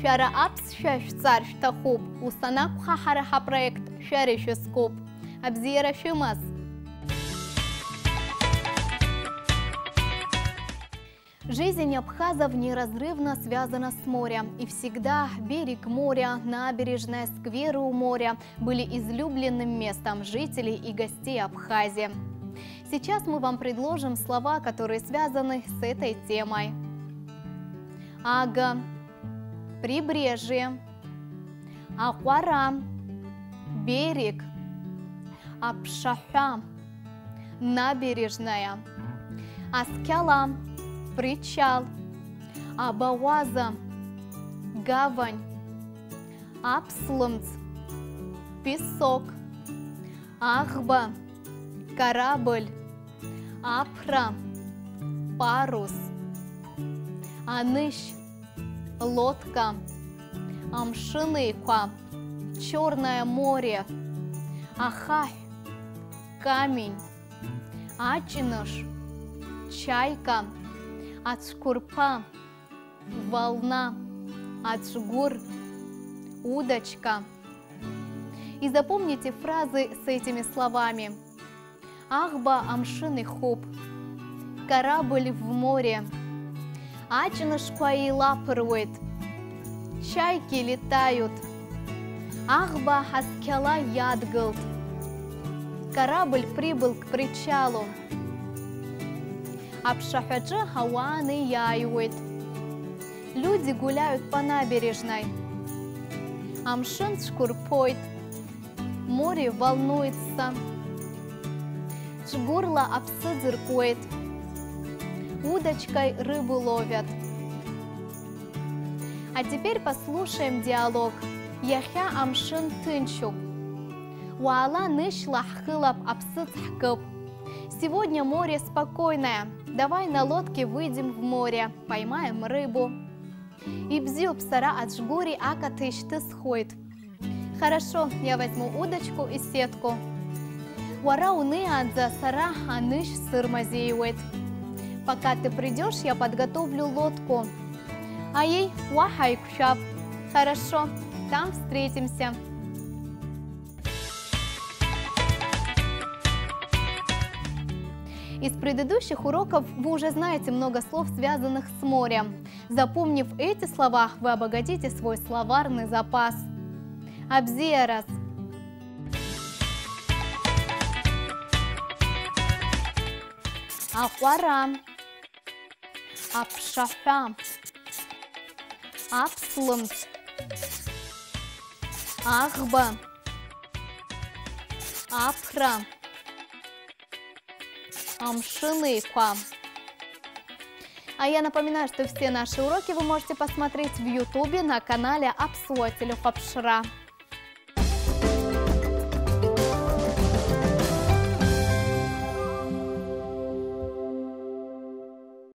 Шәара аԥсшәа шәцар шәҭахуп, ус анакәха ҳара ҳапроект шәара ишәызкуп. Абзиара шәымаз! Жизнь абхазов неразрывно связана с морем, и всегда берег моря, набережная, скверы у моря были излюбленным местом жителей и гостей Абхазии. Сейчас мы вам предложим слова, которые связаны с этой темой. Ага, прибрежье, Аквара, берег, Апшаха, набережная, Аскяла, причал, Абаваза, гавань, Апслымц, песок, Ахба, корабль, Апра, парус, Аныш, лодка, Амшиныква, Черное море, Ахай, камень, Ачиныш, чайка, Ацкурпа, волна, Ацгур, удочка. И запомните фразы с этими словами. Ахба амшины хуб, корабль в море, Ачинышква лапырует, чайки летают, Ахба хаскела ядгылт, корабль прибыл к причалу, Аԥшаҳәаҿы ауаа неиааиуеит. Люди гуляют по набережной. Амшын цәқәырԥоит. Море волнуется. Ҽгәырла аԥсы ӡыркуеит. Удочкой рыбу ловят. А теперь послушаем диалог. Иахьа амшын ҭынчуп. Уаала нышьла ҳхылап, аԥсыц ҳкып. Сегодня море спокойное. Давай на лодке выйдем в море, поймаем рыбу. И бзю псара от жгури ака ты сходит. Хорошо, я возьму удочку и сетку. Уара уны адза сара аныш сырмазеивает. Пока ты придешь, я подготовлю лодку. А ей вахай кшап. Хорошо, там встретимся. Из предыдущих уроков вы уже знаете много слов, связанных с морем. Запомнив эти слова, вы обогатите свой словарный запас. Абзиерас. Аквара. Апшаха. Апслымс. Ахба. Апра. Амшиныква. А я напоминаю, что все наши уроки вы можете посмотреть в Ютубе на канале Апсуателю Апшра.